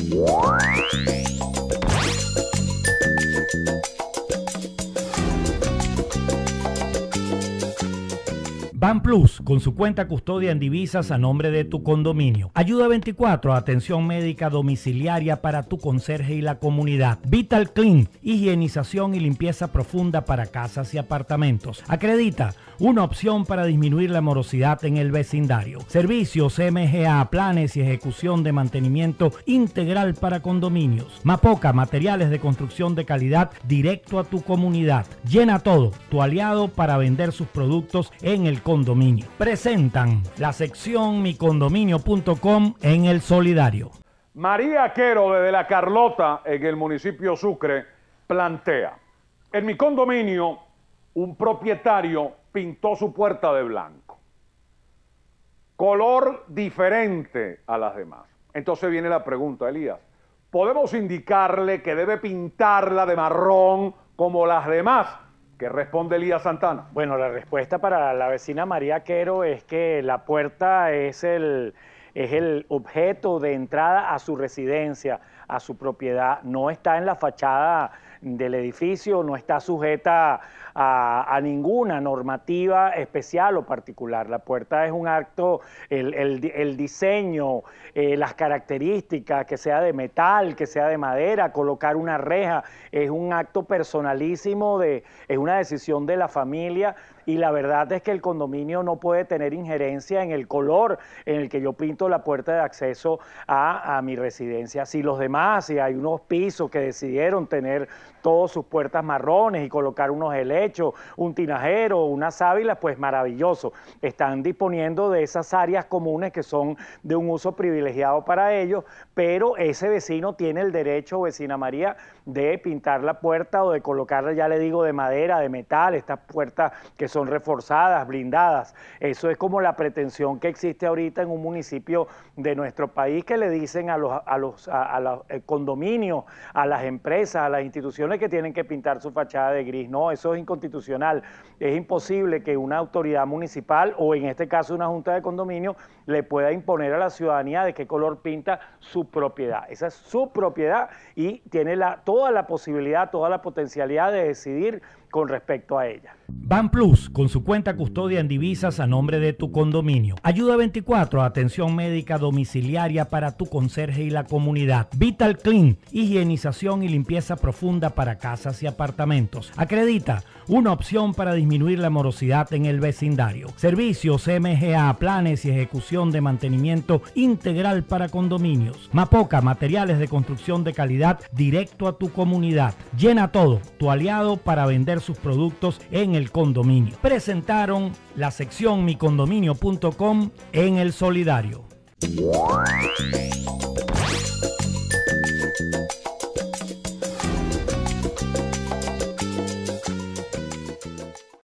Bye. Ban Plus, con su cuenta custodia en divisas a nombre de tu condominio. Ayuda 24, atención médica domiciliaria para tu conserje y la comunidad. Vital Clean, higienización y limpieza profunda para casas y apartamentos. Acredita, una opción para disminuir la morosidad en el vecindario. Servicios MGA, planes y ejecución de mantenimiento integral para condominios. Mapoca, materiales de construcción de calidad directo a tu comunidad. Llena todo, tu aliado para vender sus productos en el condominio. Presentan la sección micondominio.com en el solidario. María Quero desde La Carlota, en el municipio Sucre, plantea, en mi condominio, un propietario pintó su puerta de blanco. Color diferente a las demás. Entonces viene la pregunta, Elías, ¿podemos indicarle que debe pintarla de marrón como las demás? ¿Qué responde Elías Santana? Bueno, la respuesta para la vecina María Quero es que la puerta es el, es el objeto de entrada a su residencia, a su propiedad. No está en la fachada del edificio, no está sujeta a, ninguna normativa especial o particular. La puerta es un acto, el, diseño, eh, las características, que sea de metal, que sea de madera, colocar una reja, es un acto personalísimo, de, es una decisión de la familia y la verdad es que el condominio no puede tener injerencia en el color en el que yo pinto la puerta de acceso a, a mi residencia. Si los demás, si hay unos pisos que decidieron tener todas sus puertas marrones y colocar unos helechos, un tinajero, unas sábilas, pues maravilloso. Están disponiendo de esas áreas comunes que son de un uso privilegiado para ellos, pero ese vecino tiene el derecho, vecina María, de pintar la puerta o de colocarla, ya le digo, de madera, de metal, estas puertas que son reforzadas, blindadas. Eso es como la pretensión que existe ahorita en un municipio de nuestro país que le dicen a los, a los, a, condominios, a las empresas, a las instituciones que tienen que pintar su fachada de gris. No, eso es inconstitucional. Es imposible que una autoridad municipal o en este caso una junta de condominio le pueda imponer a la ciudadanía de qué color pinta su propiedad. Esa es su propiedad y tiene la, toda la posibilidad, toda la potencialidad de decidir con respecto a ella. Ban Plus, con su cuenta custodia en divisas a nombre de tu condominio. Ayuda 24, atención médica domiciliaria para tu conserje y la comunidad. Vital Clean, higienización y limpieza profunda para casas y apartamentos. Acredita, una opción para disminuir la morosidad en el vecindario. Servicios MGA, planes y ejecución de mantenimiento integral para condominios. Mapoca, materiales de construcción de calidad directo a tu comunidad. Llena todo, tu aliado para vender sus productos en el condominio. Presentaron la sección micondominio.com en el solidario.